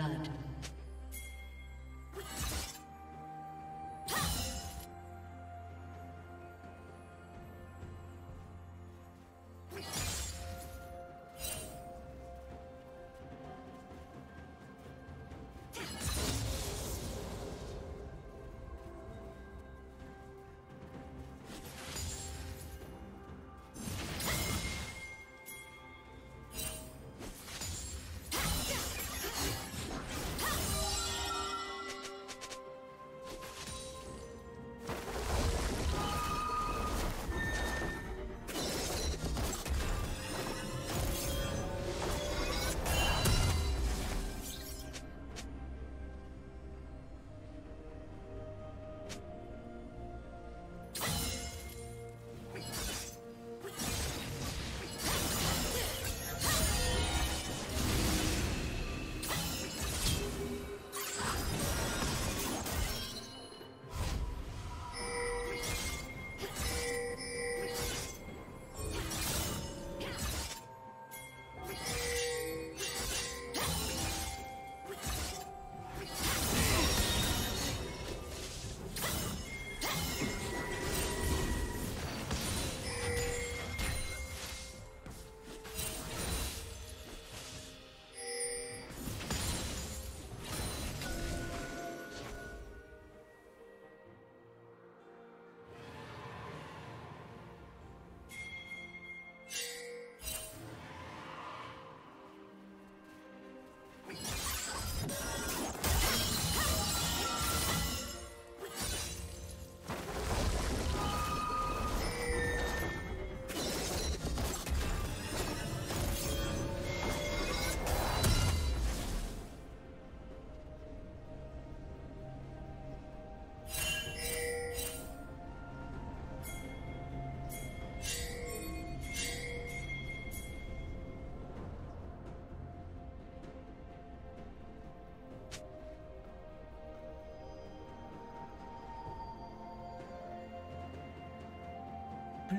blood.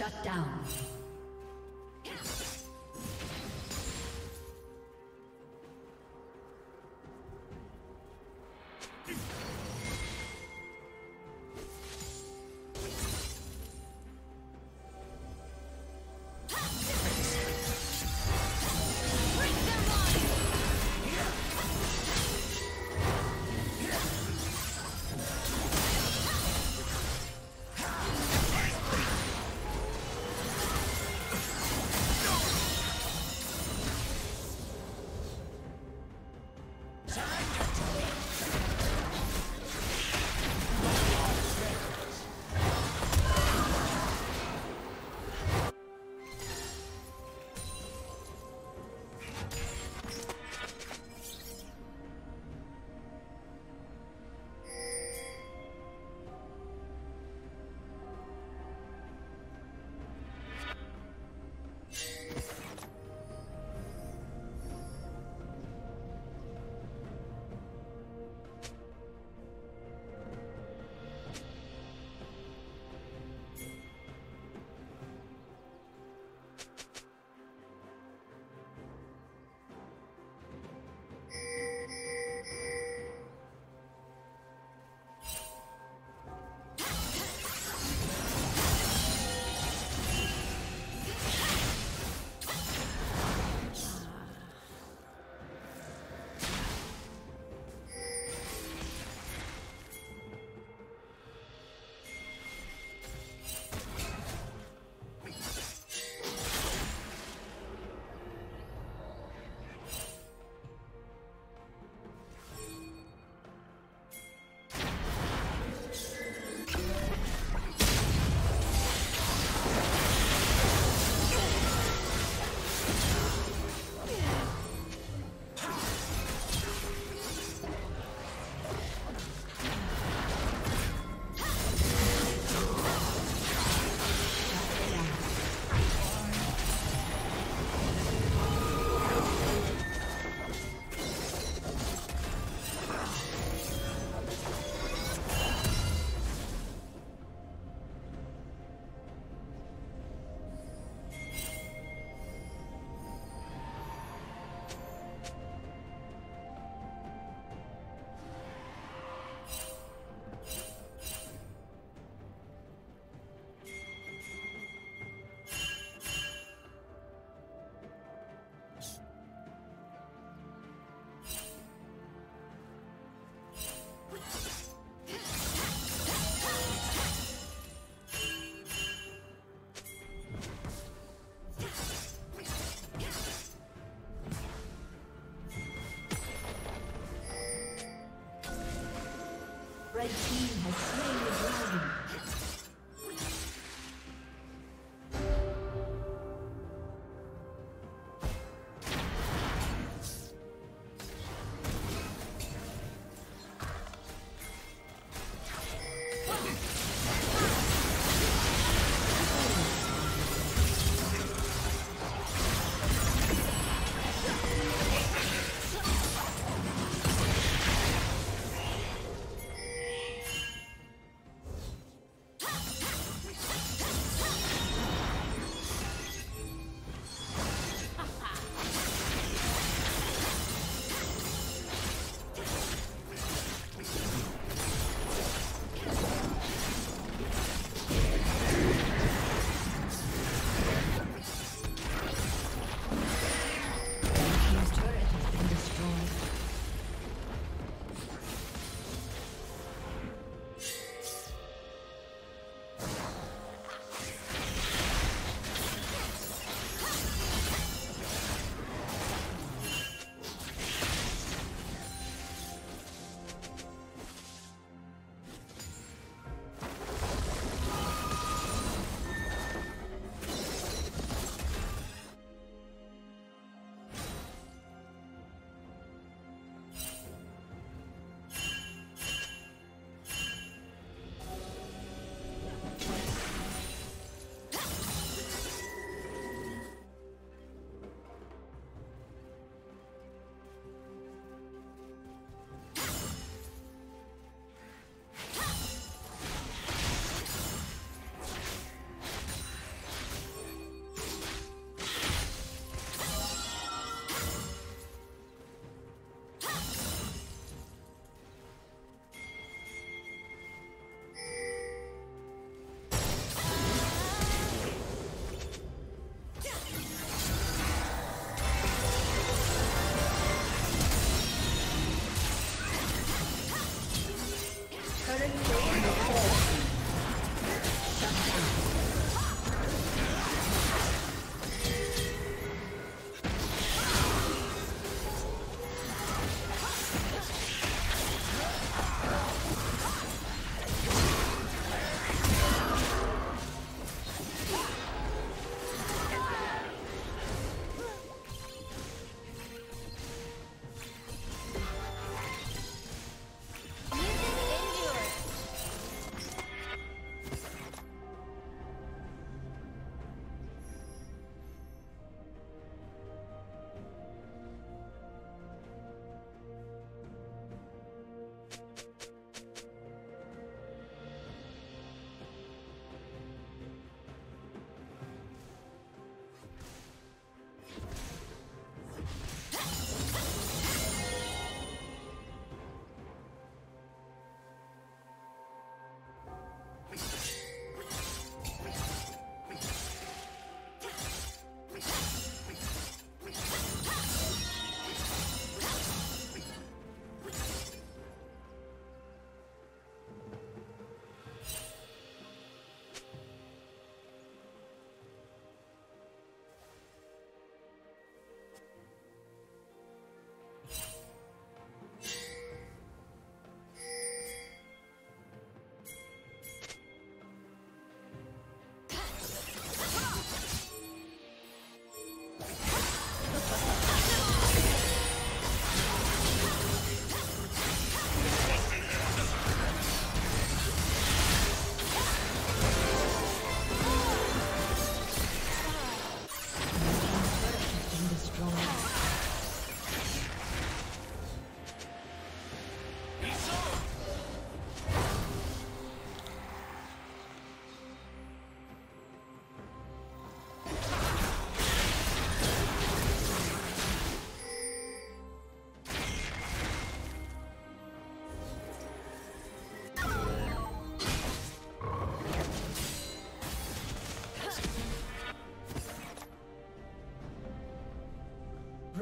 Shut down.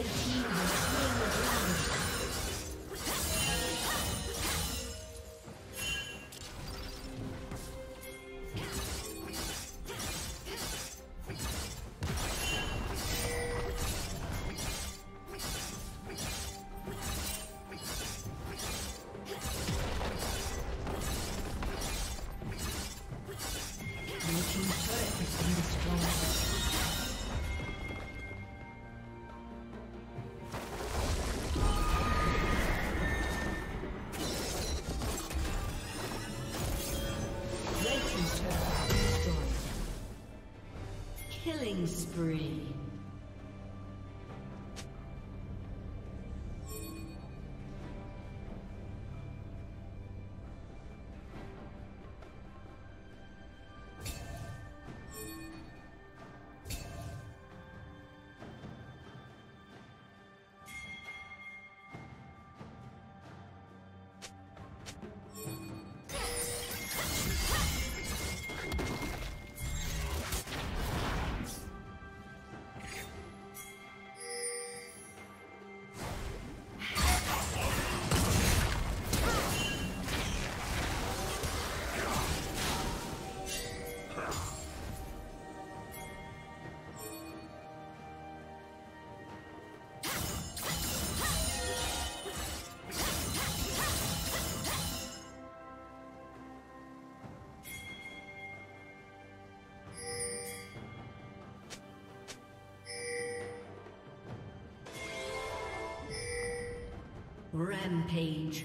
Red team. Spree. Rampage.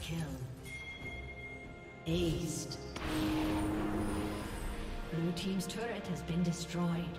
Kill. Aced. Blue Team's turret has been destroyed.